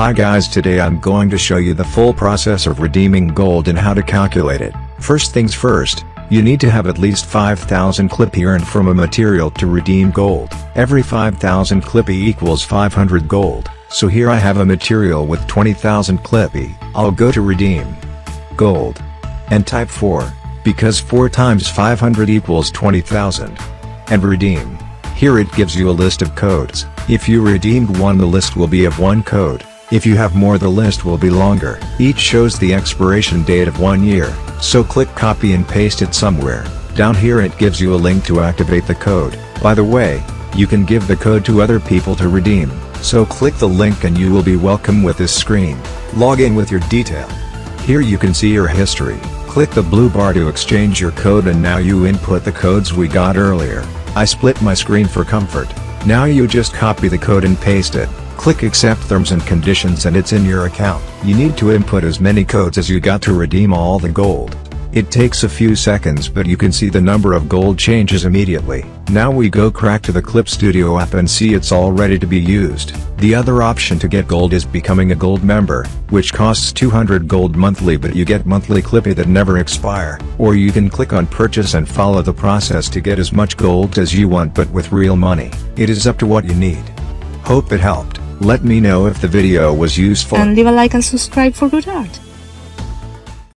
Hi guys today I'm going to show you the full process of redeeming gold and how to calculate it. First things first, you need to have at least 5000 clippy earned from a material to redeem gold. Every 5000 clippy equals 500 gold, so here I have a material with 20,000 clippy, I'll go to redeem gold and type 4, because 4 times 500 equals 20,000 and redeem. Here it gives you a list of codes, if you redeemed one the list will be of one code. If you have more the list will be longer. Each shows the expiration date of one year, so click copy and paste it somewhere. Down here it gives you a link to activate the code. By the way, you can give the code to other people to redeem, so click the link and you will be welcome with this screen. Log in with your detail. Here you can see your history. Click the blue bar to exchange your code and now you input the codes we got earlier. I split my screen for comfort. Now you just copy the code and paste it. Click accept terms and conditions and it's in your account. You need to input as many codes as you got to redeem all the gold. It takes a few seconds but you can see the number of gold changes immediately. Now we go crack to the Clip Studio app and see it's all ready to be used. The other option to get gold is becoming a gold member, which costs 200 gold monthly but you get monthly Clippy that never expire. Or you can click on purchase and follow the process to get as much gold as you want but with real money. It is up to what you need. Hope it helped. Let me know if the video was useful. and leave a like and subscribe for good art.